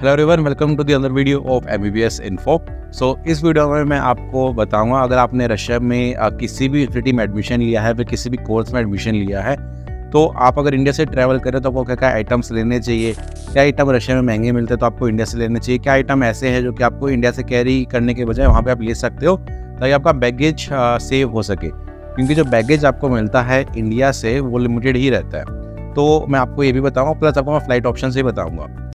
Hello everyone welcome to the other video of MBBS info so इस video में मैं आपको बताऊँगा, अगर आपने रशिया में किसी भी यूनिवर्सिटी में एडमिशन लिया है, फिर किसी भी कोर्स में एडमिशन लिया है तो आप अगर इंडिया से ट्रैवल करें तो आपको क्या क्या आइटम्स लेने चाहिए? क्या आइटम रशिया में महँगे मिलते हैं तो आपको इंडिया से लेने चाहिए? क्या आइटम ऐसे हैं जो कि आपको इंडिया से कैरी करने के बजाय वहाँ पर आप ले सकते हो, ताकि आपका बैगेज सेव हो सके? क्योंकि जो बैगेज आपको मिलता है इंडिया से, वो लिमिटेड ही रहता है। तो मैं आपको ये भी बताऊँगा प्लस आपको मैं फ़्लाइट ऑप्शन से बताऊँगा।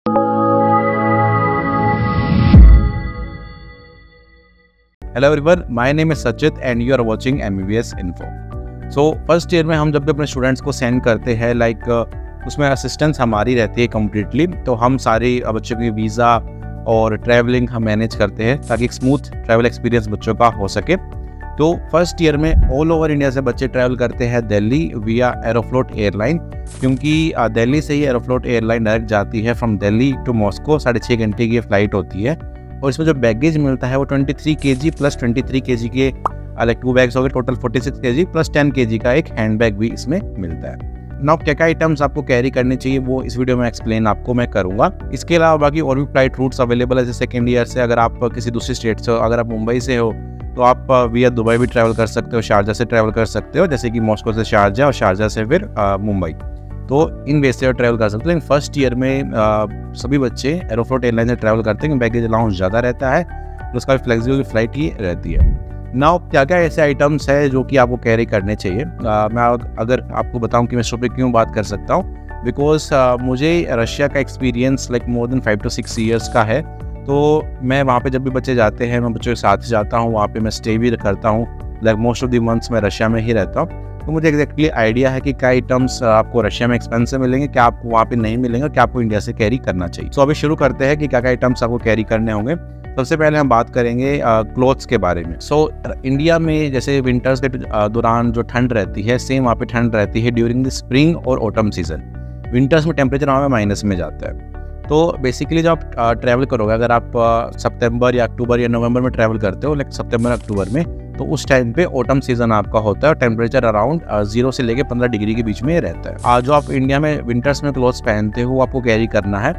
Hello everyone my name is Sachit and you are watching MBBS info so first year में हम जब भी अपने स्टूडेंट्स को सेंड करते हैं लाइक like, उसमें असिस्टेंस हमारी रहती है कम्प्लीटली तो हम सारी बच्चों की वीज़ा और ट्रैवलिंग हम मैनेज करते हैं ताकि एक स्मूथ ट्रैवल एक्सपीरियंस बच्चों का हो सके। तो फ़र्स्ट ईयर में ऑल ओवर इंडिया से बच्चे ट्रैवल करते हैं दिल्ली विया एरोफ्लोट एयरलाइन क्योंकि दिल्ली से ही एरोफ्लोट एयरलाइन डायरेक्ट जाती है फ्रॉम दिल्ली टू मॉस्को साढ़े छः घंटे की फ़्लाइट होती है। और इसमें जो बैगेज मिलता है वो 23 के जी प्लस 23 के जी के अलग टू बैग्स हो गए टोटल 46 के जी प्लस 10 के जी का एक हैंड बैग भी इसमें मिलता है। नाउ क्या क्या आइटम्स आपको कैरी करने चाहिए, वो इस वीडियो में एक्सप्लेन आपको मैं करूँगा। इसके अलावा बाकी और भी फ़्लाइट रूट्स अवेलेबल है, जैसे सेकेंड ईयर से अगर आप किसी दूसरी स्टेट से हो, अगर आप मुंबई से हो तो आप विया दुबई भी ट्रैवल कर सकते हो, शारजा से ट्रैवल कर सकते हो, जैसे कि मॉस्को से शारजा और शारजा से फिर मुंबई। तो इन बेस से ट्रैवल कर सकते हो। लेकिन फ़र्स्ट ईयर में आ, सभी बच्चे एरोफ्लोट एयरलाइन से ट्रैवल करते हैं बैगेज अलाउंस ज़्यादा रहता है तो उसका फ्लेक्सिबल फ़्लाइट ही रहती है। नाउ क्या क्या ऐसे आइटम्स है जो कि आपको कैरी करने चाहिए? आ, मैं अगर आपको बताऊँ कि मैं इस क्यों बात कर सकता हूँ? बिकॉज़ मुझे रशिया का experience like more than five to six years का है। तो मैं वहाँ पे जब भी बच्चे जाते हैं मैं बच्चों के साथ जाता हूँ वहाँ पे मैं स्टे भी करता हूँ। Like most of the months मैं रशिया में ही रहता हूँ। तो मुझे एक्जैक्टली आइडिया है कि क्या आइटम्स आपको रशिया में एक्सपेंसिव मिलेंगे क्या आपको वहाँ पे नहीं मिलेंगे क्या आपको इंडिया से कैरी करना चाहिए। तो so, अभी शुरू करते हैं कि क्या क्या आइटम्स आपको कैरी करने होंगे। सबसे पहले हम बात करेंगे क्लोथ्स के बारे में। सो so, इंडिया में जैसे विंटर्स के दौरान जो ठंड रहती है सेम वहाँ पे ठंड रहती है ड्यूरिंग द स्प्रिंग और ऑटम सीज़न विंटर्स में टेम्परेचर वहाँ पे माइनस में जाता है। तो बेसिकली जब आप ट्रैवल करोगे अगर आप सितंबर या अक्टूबर या नवंबर में ट्रैवल करते हो लाइक सितंबर अक्टूबर में तो उस टाइम पे ऑटम सीज़न आपका होता है और टेम्परेचर अराउंड ज़ीरो से लेके पंद्रह डिग्री के बीच में रहता है। आज जो आप इंडिया में विंटर्स में क्लोथ्स पहनते हो आपको कैरी करना है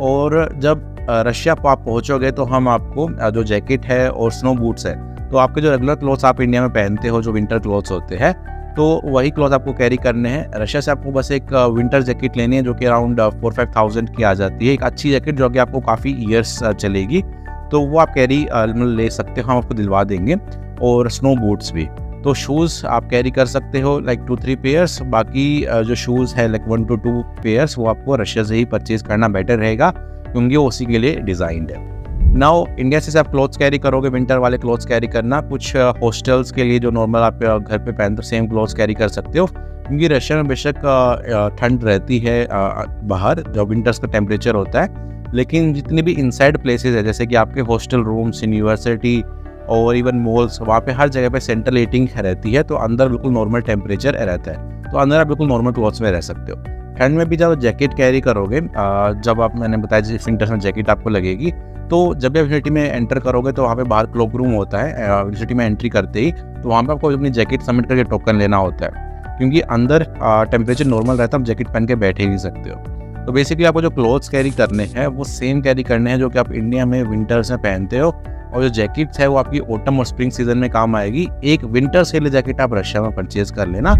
और जब रशिया आप पहुँचोगे तो हम आपको जो जैकेट है और स्नो बूट्स है तो आपके जो रेगुलर क्लोथ्स आप इंडिया में पहनते हो, जो विंटर क्लोथ्स होते हैं तो वही क्लॉथ आपको कैरी करने हैं। रशिया से आपको बस एक विंटर जैकेट लेनी है जो कि अराउंड फोर फाइव थाउज़ेंड की आ जाती है। एक अच्छी जैकेट जो कि आपको काफ़ी ईयर्स चलेगी तो वो आप कैरी ले सकते हो, हम आपको दिलवा देंगे। और स्नो बूट्स भी। तो शूज़ आप कैरी कर सकते हो लाइक टू थ्री पेयर्स बाकी जो शूज़ है like one to two pairs वो आपको रशिया से ही परचेज करना बेटर रहेगा, क्योंकि वो उसी के लिए डिज़ाइंड है। नाउ इंडिया से आप क्लोथ्स कैरी करोगे विंटर वाले क्लोथ्स कैरी करना। कुछ हॉस्टल्स के लिए जो नॉर्मल आप घर पे पहनते सेम क्लोथ्स कैरी कर सकते हो, क्योंकि रशिया में बेशक ठंड रहती है बाहर जो विंटर्स का टेम्परेचर होता है। लेकिन जितने भी इनसाइड प्लेसेस है, जैसे कि आपके हॉस्टल रूम्स यूनिवर्सिटी और इवन मॉल्स वहाँ पे हर जगह पे सेंट्रल हीटिंग रहती है तो अंदर बिल्कुल नॉर्मल टेम्परेचर रहता है। तो अंदर आप बिल्कुल नॉर्मल क्लॉथ्स में रह सकते हो। ठंड में भी जब जैकेट कैरी करोगे जब आप, मैंने बताया जिस में जैकेट आपको लगेगी तो जब भी यूनिवर्सिटी में एंटर करोगे तो वहाँ पे बाहर क्लोक रूम होता है यूनिवर्सिटी में एंट्री करते ही तो वहाँ पे आपको अपनी जैकेट सबमिट करके टोकन लेना होता है। क्योंकि अंदर टेम्परेचर नॉर्मल रहता है, आप जैकेट पहन के बैठे ही नहीं सकते हो। तो बेसिकली आपको जो क्लोथ्स कैरी करने हैं, वो सेम कैरी करने हैं जो कि आप इंडिया में विंटर्स में पहनते हो और जो जैकेट्स है वो आपकी ऑटम और स्प्रिंग सीज़न में काम आएगी। एक विंटर सेल जैकेट आप रशिया में परचेज कर लेना।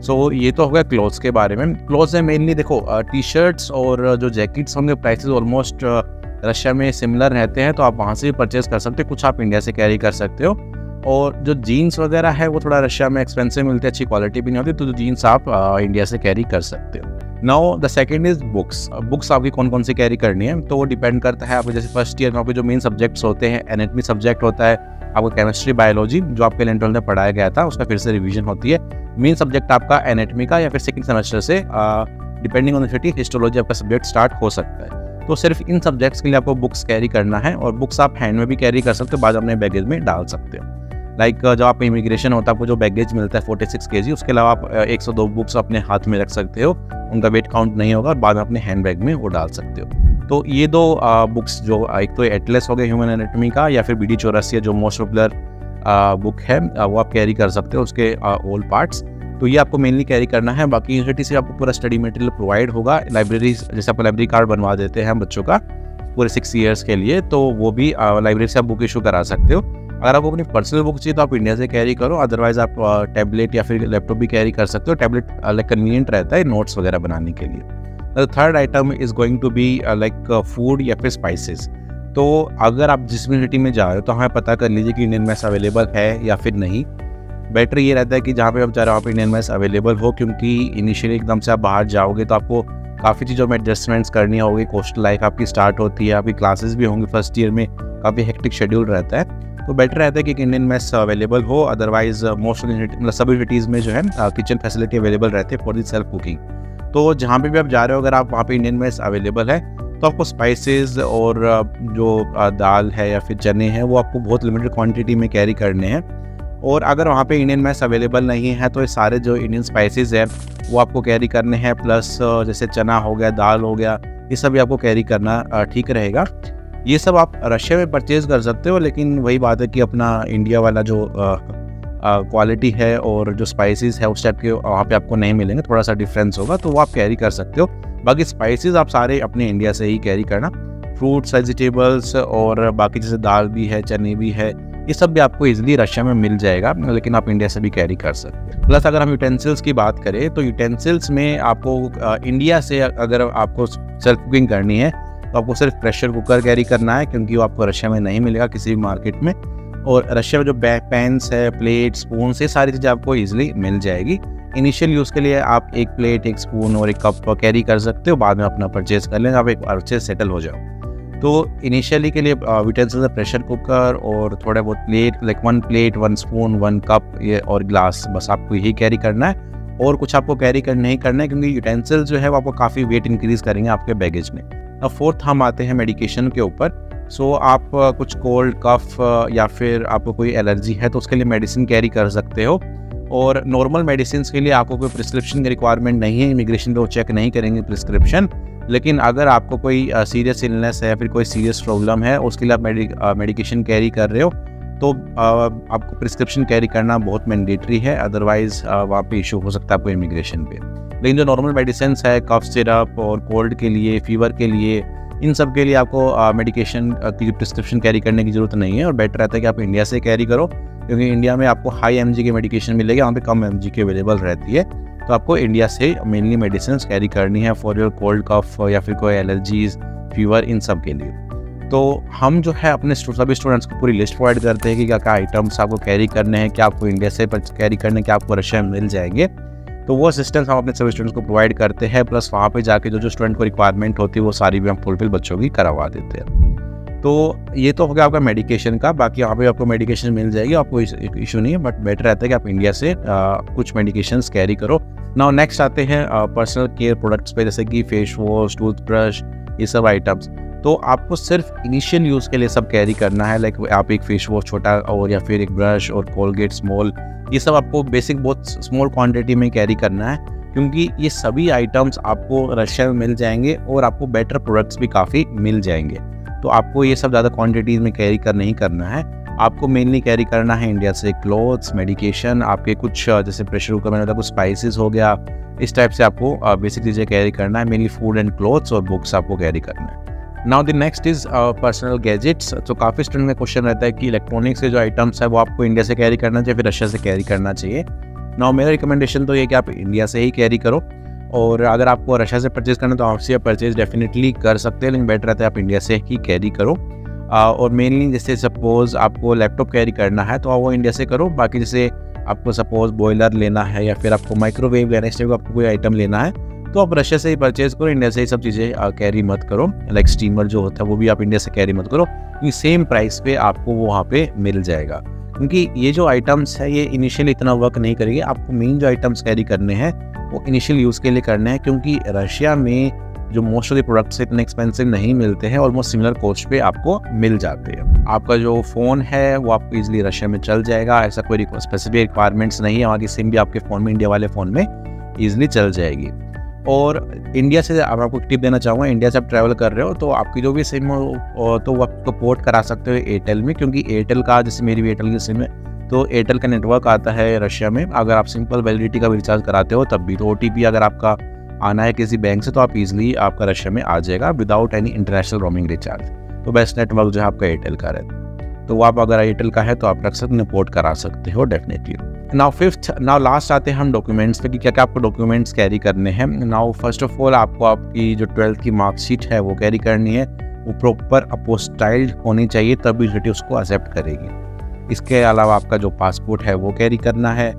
सो so, ये तो हो गया क्लोथ्स के बारे में। क्लोथ्स है मेनली देखो टी शर्ट्स और जो जैकेट्स होंगे प्राइसेस ऑलमोस्ट रशिया में सिमिलर रहते हैं तो आप वहाँ से भी परचेज कर सकते हो। कुछ आप इंडिया से कैरी कर सकते हो। और जो जीन्स वगैरह है वो थोड़ा रशिया में एक्सपेंसिव मिलते हैं अच्छी क्वालिटी भी नहीं होती तो जो जीन्स आप इंडिया से कैरी कर सकते हो। Now the second is books books आपकी कौन कौन सी कैरी करनी है? तो वो डिपेंड करता है आपको जैसे फ़र्स्ट ईयर में आपके जो मेन सब्जेक्ट्स होते हैं एनेटमी सब्जेक्ट होता है आपको केमिस्ट्री बायोलॉजी जो आपके लेंटल में पढ़ाया गया था उसका फिर से रिविजन होती है। मेन सब्जेक्ट आपका एनेटमी का या फिर सेकेंड सेमेस्टर से depending on the city histology आपका सब्जेक्ट स्टार्ट हो सकता है। तो सिर्फ़ इन सब्जेक्ट्स के लिए आपको बुक्स कैरी करना है और बुक्स आप हैंड में भी कैरी कर सकते हो बाद अपने बैगेज में डाल सकते हो। लाइक like, जब आपका इमिग्रेशन होता है आपको जो बैगेज मिलता है फोर्टी सिक्स के जी उसके अलावा आप एक सौ दो बुक्स अपने हाथ में रख सकते हो। उनका वेट काउंट नहीं होगा और बाद में अपने हैंड बैग में वो डाल सकते हो। तो ये दो आ, बुक्स जो एक तो एटलेस हो गए ह्यूमन एनेटमी का या फिर बी डी चौरासी जो मोस्ट पॉपुलर बुक है आ, वो आप कैरी कर सकते हो उसके ओल्ड पार्ट्स तो ये आपको मेनली कैरी करना है बाकी यूनिवर्सिटी से आपको पूरा स्टडी मटेरियल प्रोवाइड होगा। लाइब्रेरी जैसे आप लाइब्रेरी कार्ड बनवा देते हैं बच्चों का पूरे सिक्स ईयर्स के लिए तो वो भी लाइब्रेरी से आप बुक इशू करा सकते हो। अगर आपको अपनी पर्सनल बुक चाहिए तो आप इंडिया से कैरी करो अदरवाइज़ आप टैबलेट या फिर लैपटॉप भी कैरी कर सकते हो। टैबलेट लाइक कन्वीनियंट रहता है नोट्स वगैरह बनाने के लिए। Third item is going to be like food या फिर स्पाइसेस तो अगर आप जिस भी सिटी में जा रहे हो तो हमें पता कर लीजिए कि इंडियन मैस अवेलेबल है या फिर नहीं। बेटर ये रहता है कि जहाँ पे आप जा रहे हो वहाँ पे इंडियन मैस अवेलेबल हो, क्योंकि इनिशियली एकदम से आप बाहर जाओगे तो आपको काफ़ी चीज़ों में एडजस्टमेंट्स करनी होगी। कोस्टल लाइफ आपकी स्टार्ट होती है, आपकी क्लासेस भी होंगी फ़र्स्ट ईयर में, काफ़ी हेक्टिक शेड्यूल रहता है। तो बेटर रहता है कि इंडियन मेस अवेलेबल हो अदरवाइज़ मोस्ट मतलब सभी सिटीज़ में जो है किचन फैसिलिटी अवेलेबल रहती है फॉर दी सेल्फ कुकिंग तो जहाँ पे भी आप जा रहे हो, अगर आप, वहाँ पे इंडियन मेस अवेलेबल है तो आपको स्पाइसेस और जो दाल है या फिर चने हैं, वो आपको बहुत लिमिटेड क्वांटिटी में कैरी करने हैं. और अगर वहाँ पे इंडियन मैस अवेलेबल नहीं है तो ये सारे जो इंडियन स्पाइसेस हैं, वो आपको कैरी करने हैं प्लस जैसे चना हो गया, दाल हो गया, ये सब भी आपको कैरी करना ठीक रहेगा. ये सब आप रशिया में परचेज़ कर सकते हो, लेकिन वही बात है कि अपना इंडिया वाला जो क्वालिटी है और जो स्पाइसेस है, उस टाइप के वहाँ पे आपको नहीं मिलेंगे, थोड़ा सा डिफरेंस होगा तो वो आप कैरी कर सकते हो। बाकी स्पाइसेस आप सारे अपने इंडिया से ही कैरी करना। फ्रूट्स वेजिटेबल्स और बाकी जैसे दाल भी है, चने भी है, ये सब भी आपको इजीली रशिया में मिल जाएगा, लेकिन आप इंडिया से भी कैरी कर सकते प्लस अगर हम यूटेंसिल्स की बात करें तो यूटेंसिल्स में आपको इंडिया से अगर आपको सेल्फ कुकिंग करनी है तो आपको सिर्फ़ प्रेशर कुकर कैरी करना है, क्योंकि वो आपको रशिया में नहीं मिलेगा किसी भी मार्केट में। और रशिया में जो पैंस है प्लेट स्पून ये सारी चीज़ें आपको ईजिली मिल जाएगी। इनिशियल यूज़ के लिए आप एक प्लेट एक स्पून और एक कप कैरी कर सकते हो, बाद में अपना परचेज कर लेंगे, आप एक अच्छे सेटल हो जाओ। तो इनिशियली के लिए यूटेंसिल्स प्रेशर कुकर और थोड़ा बहुत plate like one plate one spoon one cup ये और ग्लास बस आपको यही कैरी करना है। और कुछ आपको कैरी कर, नहीं करना है, क्योंकि यूटेंसिल्स जो है वो आपको काफ़ी वेट इंक्रीज़ करेंगे आपके बैगेज में। फोर्थ हम आते हैं मेडिकेशन के ऊपर। सो so, आप कुछ कोल्ड कफ या फिर आपको कोई एलर्जी है तो उसके लिए मेडिसिन कैरी कर सकते हो। और नॉर्मल मेडिसिन के लिए आपको कोई प्रिस्क्रिप्शन की रिक्वायरमेंट नहीं है इमिग्रेशन लोग चेक नहीं करेंगे प्रिस्क्रिप्शन लेकिन अगर आपको कोई सीरियस इलनेस है या फिर कोई सीरियस प्रॉब्लम है उसके लिए आप मेडिकेशन कैरी कर रहे हो तो आपको प्रिस्क्रिप्शन कैरी करना बहुत मैंडेटरी है अदरवाइज़ वहाँ पे इशू हो सकता है आपको इमिग्रेशन पे। लेकिन जो नॉर्मल मेडिसिन है कफ सिरप और कोल्ड के लिए फीवर के लिए, इन सब के लिए आपको मेडिकेशन की प्रिस्क्रिप्शन कैरी करने की ज़रूरत नहीं है और बेटर रहता है कि आप इंडिया से कैरी करो, क्योंकि इंडिया में आपको हाई एम की मेडिकेशन मिलेगी, वहाँ पे कम एम की अवेलेबल रहती है। तो आपको इंडिया से मेनली मेडिसिन कैरी करनी है फॉर योर कोल्ड कफ या फिर कोई एलर्जीज फीवर इन सब के लिए। तो हम जो है अपने सभी स्टूडेंट्स को पूरी लिस्ट प्रोवाइड करते हैं कि क्या क्या आइटम्स आपको कैरी करने हैं, क्या आपको इंडिया से कैरी करने के आपको रशिया में मिल जाएँगे। तो वो असिस्टेंस हम अपने सभी स्टूडेंट्स को प्रोवाइड करते हैं प्लस वहाँ पे जाके जो जो स्टूडेंट को रिक्वायरमेंट होती है, वो सारी भी हम फुलफिल बच्चों की करवा देते हैं। तो ये तो हो गया आपका मेडिकेशन का, बाकी यहाँ पे आपको मेडिकेशन मिल जाएगी, आपको इशू नहीं है बट बेटर रहता है कि आप इंडिया से कुछ मेडिकेशन कैरी करो। नाउ नेक्स्ट आते हैं पर्सनल केयर प्रोडक्ट्स पे, जैसे कि फेस वॉश टूथब्रश ये सब आइटम्स तो आपको सिर्फ़ इनिशियल यूज़ के लिए सब कैरी करना है लाइक आप एक फेस वॉश छोटा और या फिर एक ब्रश और कोलगेट स्मॉल ये सब आपको बेसिक बहुत स्मॉल क्वांटिटी में कैरी करना है, क्योंकि ये सभी आइटम्स आपको रशिया में मिल जाएँगे और आपको बेटर प्रोडक्ट्स भी काफ़ी मिल जाएँगे। तो आपको ये सब ज़्यादा क्वान्टिटीज़ में कैरी कर नहीं करना है। आपको मेनली कैरी करना है इंडिया से क्लोथ्स मेडिकेशन आपके कुछ, जैसे प्रेशर कुकर में कुछ स्पाइसेस हो गया, इस टाइप से आपको बेसिक चीज़ें कैरी करना है मेनली फ़ूड एंड क्लोथ्स और बुक्स आपको कैरी करना है। Now the next is personal gadgets तो काफ़ी स्टूडेंट में क्वेश्चन रहता है कि इलेक्ट्रॉनिक्स के जो आइटम्स है, वो आपको इंडिया से कैरी करना चाहिए, फिर रशिया से कैरी करना चाहिए। नाउ मेरा रिकमेंडेशन तो ये कि आप इंडिया से ही कैरी करो। और अगर आपको रशिया से परचेज करना है तो आपसे परचेज डेफिनेटली कर सकते हैं, लेकिन बेटर रहता है आप इंडिया से ही कैरी। करो और मेनली जैसे सपोज़ आपको लैपटॉप कैरी करना है तो आप वो इंडिया से करो। बाकी जैसे आपको सपोज़ बॉयलर लेना है, या फिर आपको माइक्रोवेव लेना है, इस टाइप का आपको कोई आइटम लेना है तो आप रशिया से ही परचेज करो इंडिया से ही सब चीज़ें कैरी मत करो। लाइक स्टीमर जो होता है, वो भी आप इंडिया से कैरी मत करो। क्योंकि सेम प्राइस पे आपको वो वहाँ पे मिल जाएगा। क्योंकि ये जो आइटम्स है, ये इनिशियली इतना वर्क नहीं करेगी। आपको मेन जो आइटम्स कैरी करने हैं, वो इनिशियल यूज़ के लिए करने हैं। क्योंकि रशिया में जो मोस्ट ऑफ़ द प्रोडक्ट्स इतने एक्सपेंसिव नहीं मिलते हैं ऑलमोस्ट सिमिलर कॉस्ट पे आपको मिल जाते हैं। आपका जो फ़ोन है, वो आपको इजीली रशिया में चल जाएगा। ऐसा कोई स्पेसिफिक रिक्वायरमेंट्स नहीं है। वहाँ की सिम भी आपके फ़ोन में इंडिया वाले फ़ोन में ईजिली चल जाएगी। और इंडिया से अब आपको टिप देना चाहूँगा इंडिया से आप ट्रैवल कर रहे हो तो आपकी जो भी सिम हो तो वो आपको पोर्ट करा सकते हो एयरटेल में, क्योंकि एयरटेल का, जैसे मेरी भी एयरटेल की सिम है तो एयरटेल का नेटवर्क आता है रशिया में। अगर आप सिंपल वैलिडिटी का भी रिचार्ज कराते हो, तब भी तो ओटीपी अगर आपका आना है किसी बैंक से तो आप इजिली आपका रशिया में आ जाएगा without any international roaming recharge तो बेस्ट नेटवर्क जो है आपका एयरटेल का रहता है। तो आप अगर एयरटेल का है तो आप रख सकते पोर्ट करा सकते हो definitely now fifth now last आते हैं हम डॉक्यूमेंट्स पे कि क्या क्या आपको डॉक्यूमेंट्स कैरी करने हैं। नाउ फ़र्स्ट ऑफ़ ऑल आपको आपकी जो ट्वेल्थ की मार्कशीट है, वो कैरी करनी है। वो प्रॉपर अपोस्टाइल्ड होनी चाहिए, तभी यूनिवर्सिटी उसको एक्सेप्ट करेगी। इसके अलावा आपका जो पासपोर्ट है, वो कैरी करना है।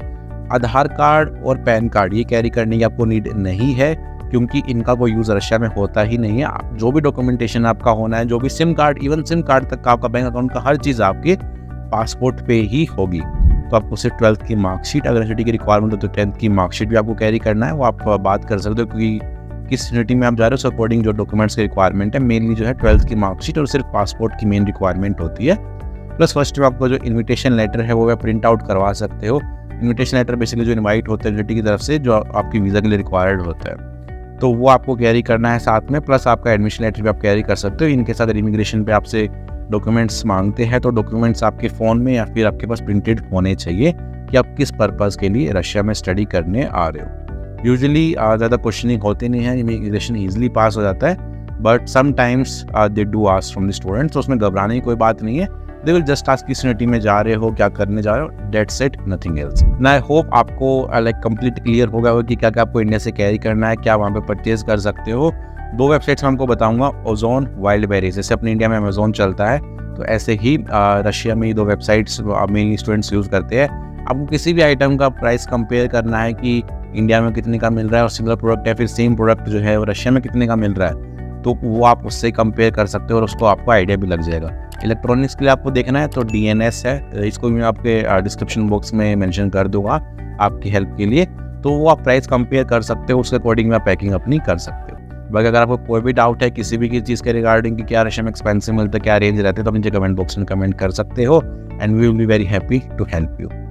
आधार कार्ड और पैन कार्ड, ये कैरी करने की आपको नीड नहीं है, क्योंकि इनका कोई यूज़ रशिया में होता ही नहीं है। जो भी डॉक्यूमेंटेशन आपका होना है, जो भी SIM card even SIM card तक का आपका बैंक अकाउंट का हर चीज़ आपके पासपोर्ट पे ही होगी। तो आपको सिर्फ़ ट्वेल्थ की मार्कशीट, अगर यूनिवर्सिटी की रिक्वायरमेंट हो तो टेंथ की मार्कशीट भी आपको कैरी करना है, वो आप बात कर सकते हो क्योंकि किस यूनिटी में आप जा रहे हो उस अकॉर्डिंग जो डॉक्यूमेंट्स की रिक्वायरमेंट है मेनली जो है ट्वेल्थ की मार्कशीट और सिर्फ़ पासपोर्ट की मेन रिक्वायरमेंट होती है। प्लस फ़र्स्ट में आपको जो इन्विटेशन लेटर है, वो आप प्रिंट आउट करवा सकते हो। इन्विटेशन लेटर बेसिकली जो इन्वाइट होते हैं यूनिटी की तरफ़ से, जो आपकी वीज़ा के लिए रिक्वायर्ड होता है। तो वो आपको कैरी करना है साथ में प्लस आपका एडमिशन लेटर भी आप कैरी कर सकते हो। इनके साथ इमिग्रेशन पे आपसे डॉक्यूमेंट्स मांगते हैं तो डॉक्यूमेंट्स आपके फ़ोन में या फिर आपके पास प्रिंटेड होने चाहिए कि आप किस पर्पज़ के लिए रशिया में स्टडी करने आ रहे हो। यूजली ज़्यादा क्वेश्चनिंग होते नहीं है इमिग्रेशन ईजिली पास हो जाता है but sometimes they do ask from the students तो उसमें घबराने की कोई बात नहीं है। दे विल जस्ट आस्क किस यूनिटी में जा रहे हो, क्या करने जा रहे हो डेट सेट नथिंग एल्स ना आई होप आपको लाइक कंप्लीट क्लियर होगा कि क्या क्या आपको इंडिया से कैरी करना है, क्या वहाँ पे परचेज कर सकते हो दो वेबसाइट्स आपको बताऊँगा ओजोन वाइल्ड बेरीज जैसे अपने इंडिया में अमेजोन चलता है तो ऐसे ही रशिया में ये दो वेबसाइट्स मेनली स्टूडेंट्स यूज़ करते हैं। आपको किसी भी आइटम का प्राइस कंपेयर करना है कि इंडिया में कितने का मिल रहा है और सिमिलर प्रोडक्ट है फिर सेम प्रोडक्ट जो है वो रशिया में कितने का मिल रहा है तो वो आप उससे कंपेयर कर सकते हो और उसको आपको आइडिया भी लग जाएगा। इलेक्ट्रॉनिक्स के लिए आपको देखना है तो डीएनएस है, इसको मैं आपके डिस्क्रिप्शन बॉक्स में मैंशन कर दूँगा, आपकी हेल्प के लिए। तो वो आप प्राइस कंपेयर कर सकते हो, उसके अकॉर्डिंग में आप पैकिंग अपनी कर सकते हो। बाकी अगर आपको कोई भी डाउट है, किसी भी चीज़ के रिगार्डिंग कि क्या रेशम एक्सपेंसिव मिलता है क्या रेंज रहते हैं तो नीचे कमेंट बॉक्स में कमेंट कर सकते हो and we will be very happy to help you